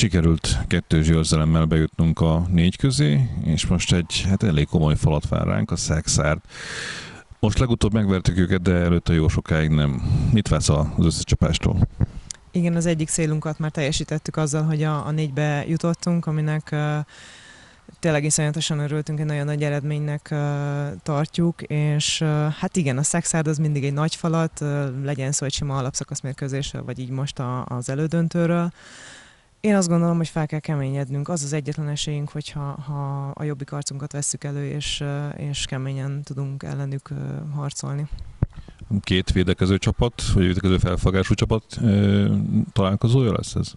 Sikerült kettős győzelemmel bejutnunk a négy közé, és most egy hát elég komoly falat vár ránk, a Szexárt. Most legutóbb megvertük őket, de előtte jó sokáig nem. Mit vesz az összecsapástól? Igen, az egyik célunkat már teljesítettük azzal, hogy a, a négybe jutottunk, aminek uh, tényleg iszonyatosan örültünk, egy nagyon nagy eredménynek uh, tartjuk, és uh, hát igen, a szexárd az mindig egy nagy falat, uh, legyen szó egy sima alapszakaszmérkőzésről, vagy így most a, az elődöntőről. Én azt gondolom, hogy fel kell keményednünk. Az az egyetlen esélyünk, hogyha ha a jobbik arcunkat vesszük elő, és, és keményen tudunk ellenük harcolni. Két védekező csapat, vagy védekező felfogású csapat találkozója lesz ez?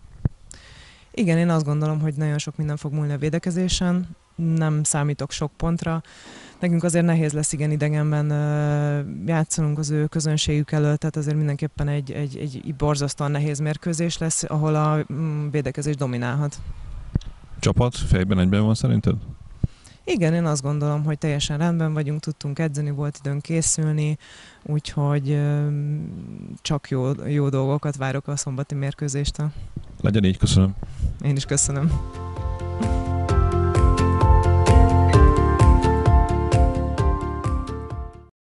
Igen, én azt gondolom, hogy nagyon sok minden fog múlni a védekezésen. Nem számítok sok pontra. Nekünk azért nehéz lesz igen idegenben játszanunk az ő közönségük előtt, tehát azért mindenképpen egy, egy, egy borzasztóan nehéz mérkőzés lesz, ahol a mm, védekezés dominálhat. Csapat fejben egyben van szerinted? Igen, én azt gondolom, hogy teljesen rendben vagyunk, tudtunk edzeni, volt időnk készülni, úgyhogy csak jó, jó dolgokat várok a szombati mérkőzéstől. Legyen így, köszönöm. Én is köszönöm.